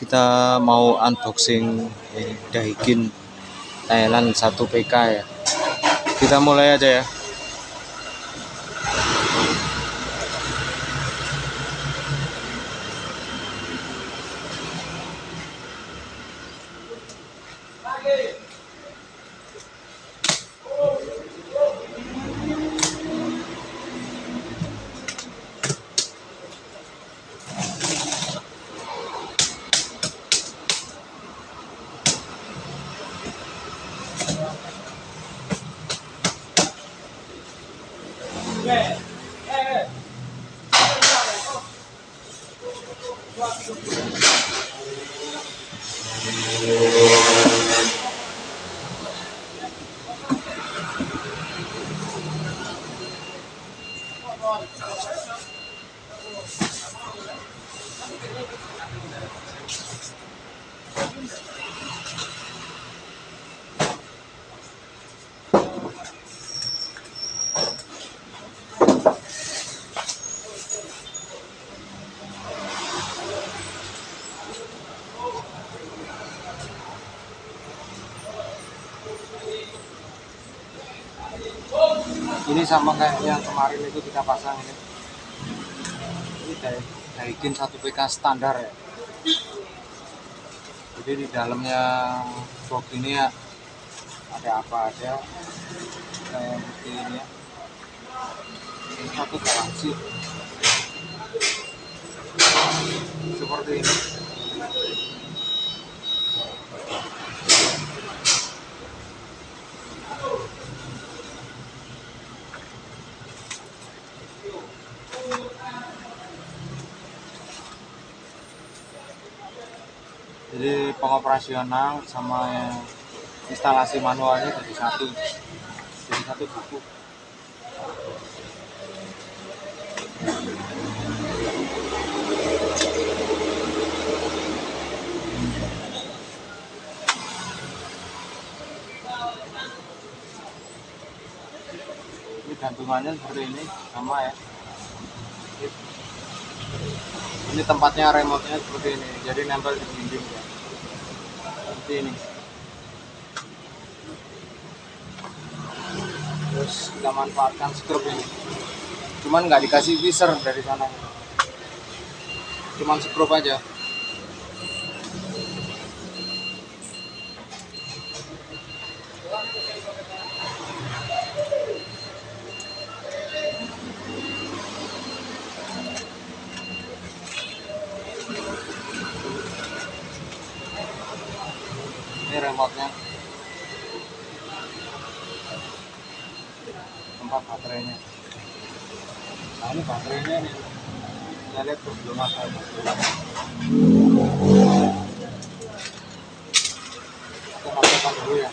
kita mau unboxing eh, Daikin Thailand 1 PK ya. Kita mulai aja ya Thank you. Ini sama kayak yang kemarin itu kita pasang ini. Ini Dai- Daikin 1 PK standar ya. Jadi di dalamnya box ini ya ada apa aja. Kayak seperti ini ya. Ini satu galaksi. Seperti ini jadi pengoperasional sama instalasi manualnya jadi satu. Jadi satu buku. Ini gantungannya seperti ini sama ya. Ini tempatnya remote nya seperti ini jadi nempel di dinding ya seperti ini. Terus kita manfaatkan skrup ini. Cuman nggak dikasih visor dari sana. Cuman skrup aja ini remote nya tempat baterainya. Nah ini baterainya nih. Kita lihat tuh belum ada. Kita masukkan dulu ya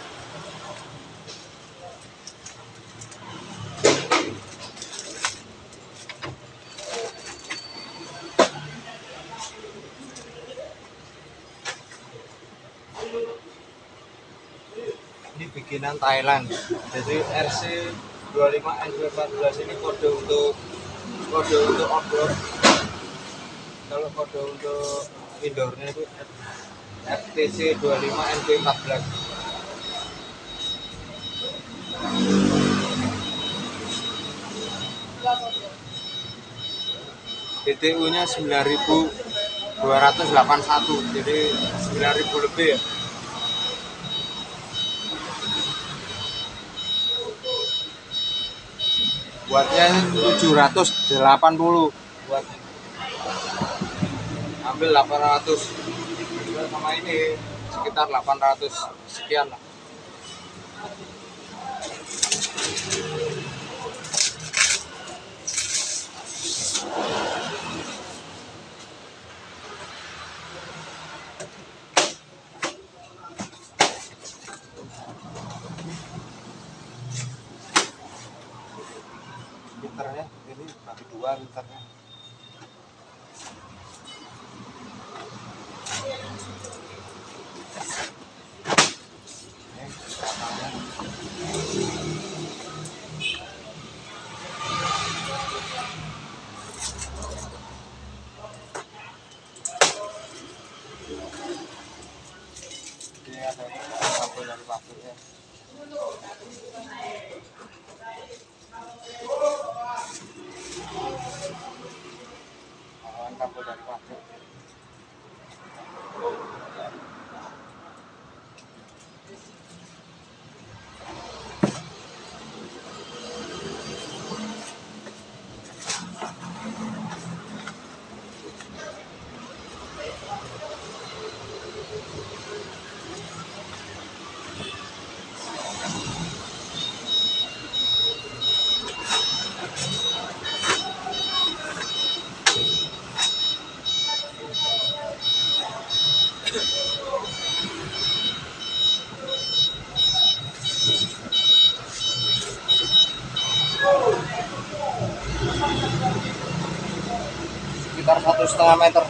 ini bikinan Thailand. Jadi RC 25 NV14 ini kode untuk kode untuk outdoor. Kalau kode untuk indoornya itu FTC 25 NV14 DTU nya 9281 jadi 9000 lebih ya buatnya 780 buat ambil 800 sama ini sekitar 800 sekian lah number that you to. Sekitar satu setengah meter.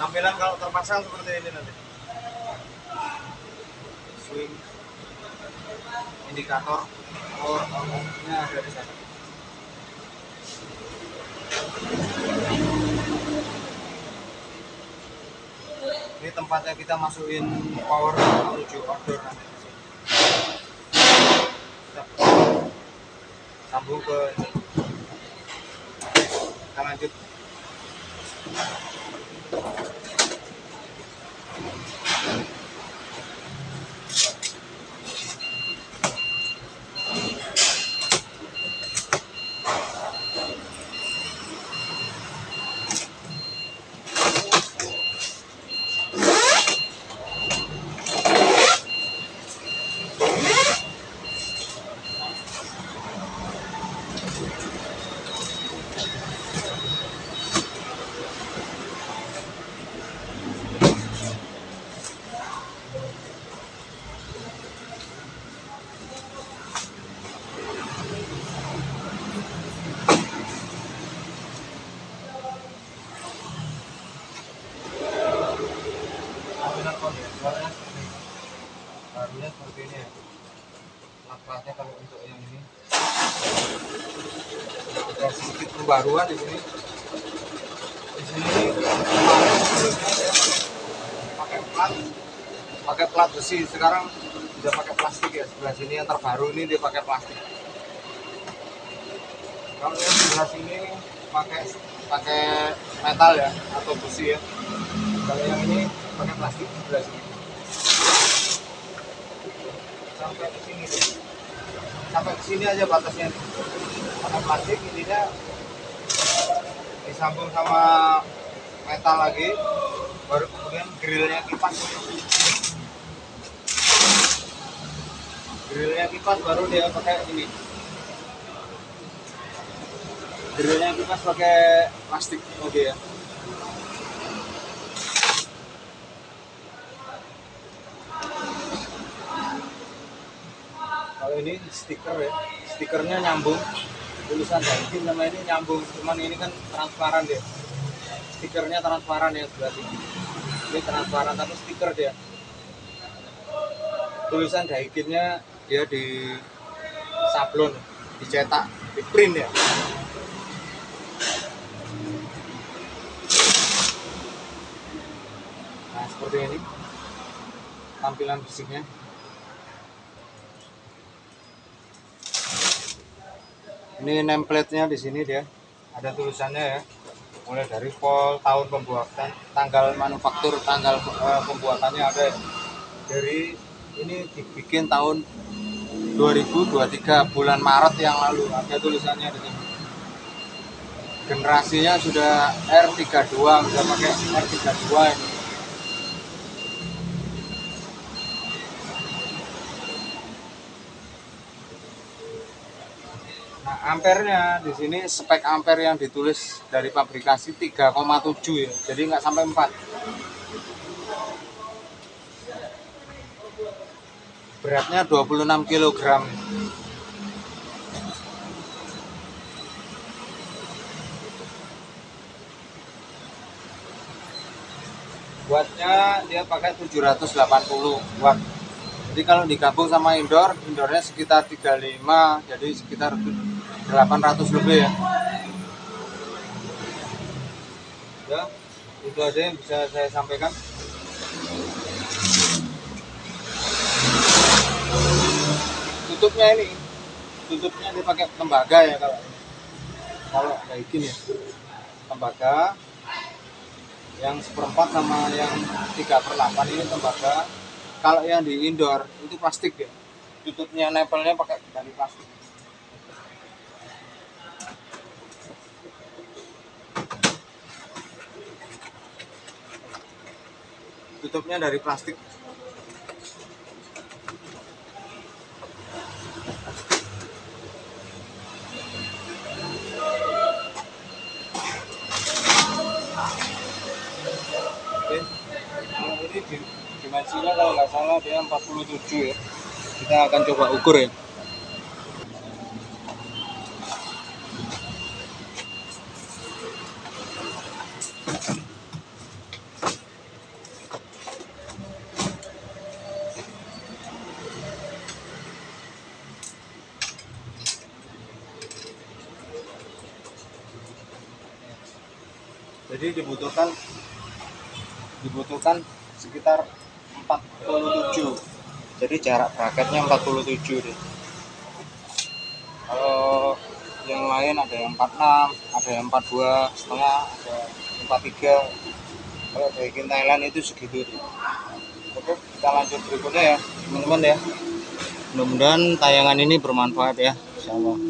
Tampilan kalau terpasang seperti ini nanti. Swing. Indikator. Power nya ada di sana ini tempatnya kita masukin power menuju outdoor nanti di sini. Kita sambung ke ini. kita lanjut pembaruan di sini. Di sini pakai plat pakai plat besi. Sekarang sudah pakai plastik ya sebelah sini yang terbaru ini dia pakai plastik. Kalau yang sebelah sini pakai pakai metal ya atau besi ya. Kalau yang ini pakai plastik sebelah sini. Sampai ke sini sampai ke sini aja batasnya. Pakai plastik intinya disambung sama metal lagi baru kemudian grillnya kipas. Grillnya kipas baru dia pakai ini. Grillnya kipas pakai plastik oke ya. Kalau ini stiker ya stikernya nyambung tulisan Daikin sama ini nyambung. Cuman ini kan transparan dia. Stikernya transparan ya sini ini transparan tapi stiker dia. Tulisan Daikinnya dia di sablon dicetak di print ya. Nah seperti ini. Tampilan fisiknya ini nameplate-nya di sini dia. Ada tulisannya ya. Mulai dari pol tahun pembuatan tanggal manufaktur tanggal eh, pembuatannya ada ya. dari ini dibikin tahun 2023 bulan Maret yang lalu. Ada tulisannya di sini. Generasinya sudah R32 sudah pakai R32 ini ampernya di sini spek ampere yang ditulis dari pabrikasi 3,7 ya. Jadi nggak sampai 4. Beratnya 26 kg. wattnya dia pakai 780 watt jadi kalau digabung sama indoor indoornya sekitar 35 jadi sekitar 800 lebih ya. Ya itu aja yang bisa saya sampaikan. Tutupnya ini tutupnya dipakai tembaga ya kalau kalau kayak gini ya. Tembaga yang seperempat sama yang tiga per 8 ini tembaga. Kalau yang di indoor itu plastik ya. Tutupnya nempelnya pakai dari plastik tutupnya dari plastik Oke. Ini di- dimensinya kalau nggak salah dia 47 ya. Kita akan coba ukur ya. Dibutuhkan dibutuhkan sekitar 47 jadi jarak bracketnya 47 deh. Kalau yang lain ada yang 46 ada yang 42 setengah ada 43 kalau bikin Thailand itu segitu deh. Oke kita lanjut berikutnya ya teman-teman ya. Mudah-mudahan tayangan ini bermanfaat ya Insya Allah